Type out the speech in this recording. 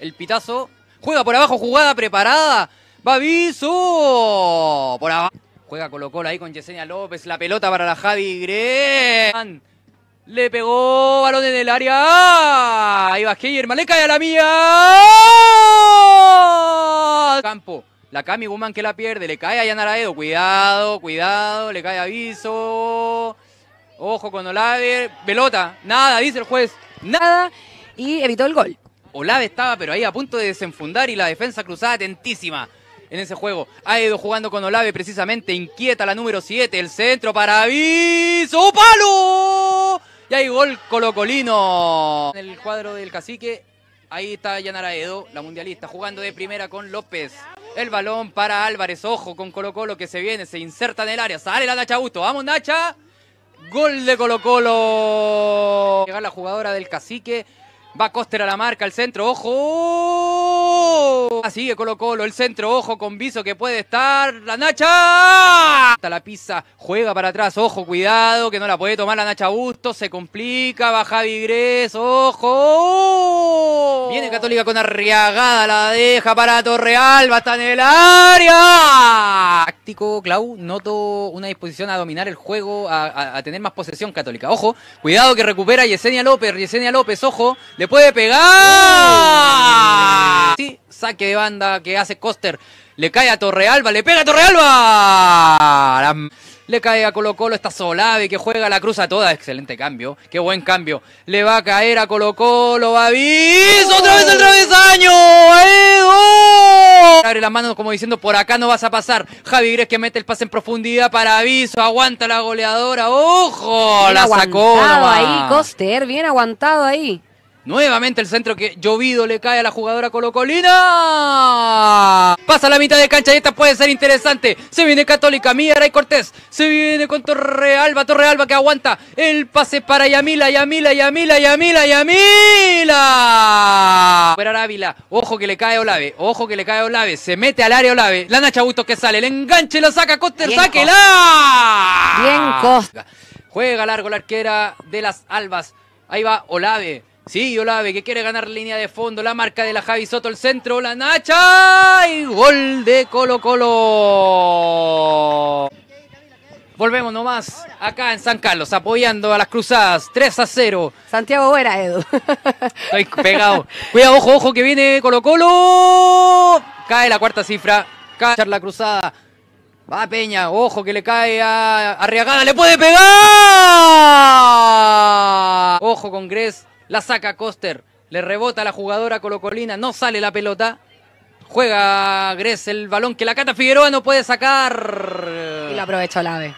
el pitazo. Juega por abajo, jugada preparada. Va Viso. Por abajo. Juega Colo Colo ahí con Yesenia López. La pelota para la Javi Gre. Le pegó balón en el área. Ahí va Heyerman. Le cae a la mía. Campo. La Cami Guman que la pierde. Le cae a Yanaraedo. Cuidado, cuidado. Le cae aviso. Ojo con Olave. Pelota. Nada, dice el juez. Nada. Y evitó el gol. Olave estaba, pero ahí a punto de desenfundar y la defensa cruzada atentísima en ese juego. Aedo jugando con Olave precisamente. Inquieta la número 7. El centro para aviso. ¡Palo! Y hay gol colocolino. En el cuadro del cacique. Ahí está Yanara Edo, la mundialista, jugando de primera con López. El balón para Álvarez. Ojo con Colo Colo que se viene, se inserta en el área. Sale la Nacha Busto. Vamos, Nacha. Gol de Colo Colo. Llega la jugadora del cacique. Va Coster a la marca, el centro, ojo. Sigue Colo Colo, el centro, ojo con Viso que puede estar. La Nacha. Hasta la pisa, juega para atrás, ojo, cuidado, que no la puede tomar la Nacha Busto. Se complica, va Javi Gres, ojo. Viene Católica con arriagada, la deja para Torreal, va estar en el área. Táctico, Clau, noto una disposición a dominar el juego, a, a, a tener más posesión Católica. Ojo, cuidado que recupera Yesenia López, Yesenia López, ojo. Le puede pegar. Sí, saque de banda que hace Coster. Le cae a Torrealba, le pega a Torrealba. Le cae a Colo Colo, está Solave que juega la cruza toda. Excelente cambio, qué buen cambio. Le va a caer a Colo Colo, aviso, otra vez el travesaño. ¡Edo! Abre las manos como diciendo, por acá no vas a pasar. Javi Gres que mete el pase en profundidad para aviso, aguanta la goleadora. ¡Ojo! Bien la sacó. aguantado nomás. ahí, Coster, bien aguantado ahí. Nuevamente el centro que llovido le cae a la jugadora colocolina. Pasa la mitad de cancha y esta puede ser interesante. Se viene Católica, Mira y Cortés. Se viene con Torrealba, Torrealba que aguanta. El pase para Yamila, Yamila, Yamila, Yamila, Yamila. Fuera Ávila. Ojo que le cae Olave. Ojo que le cae Olave. Se mete al área Olave. La Nacha Bustos que sale. El enganche lo saca Coster. ¡Sáquela! Bien, Coster. Juega largo la arquera de las Albas. Ahí va Olave. Sí, Olave que quiere ganar línea de fondo. La marca de la Javi Soto, el centro, la Nacha. Y gol de Colo Colo. Volvemos nomás acá en San Carlos, apoyando a las cruzadas. 3 a 0. Santiago Buena, Edu. Estoy pegado. Cuidado, ojo, ojo, que viene Colo Colo. Cae la cuarta cifra. Cae la cruzada. Va Peña, ojo que le cae a Arriagada, le puede pegar. Ojo con Gres, la saca Coster, le rebota a la jugadora colocolina, no sale la pelota. Juega Gres el balón que la Cata Figueroa no puede sacar. Y lo aprovechó la ave.